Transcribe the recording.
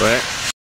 right?